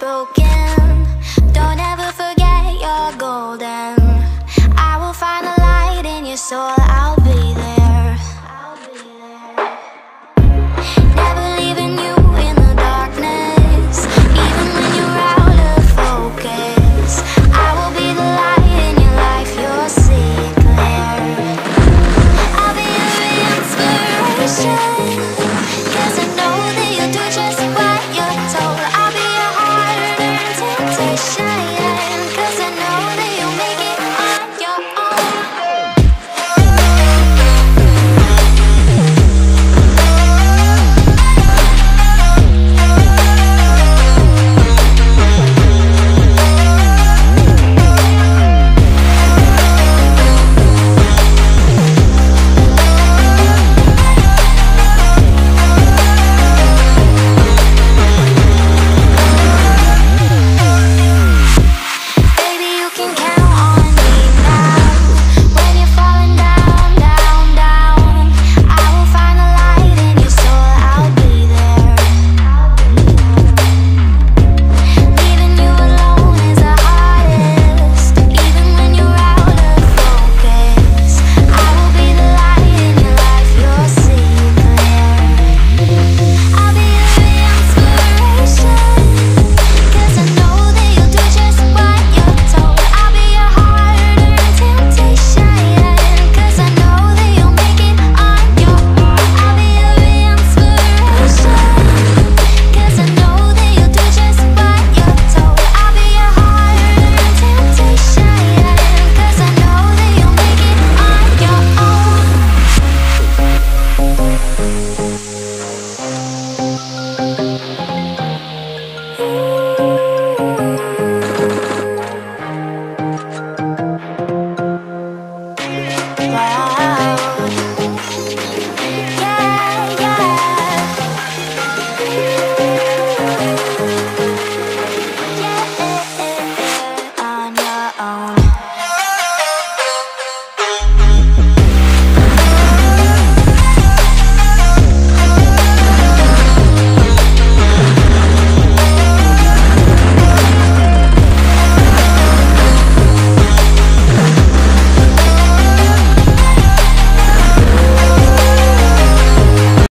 broken Don't ever forget you're golden. I will find a light in your soul. yeah.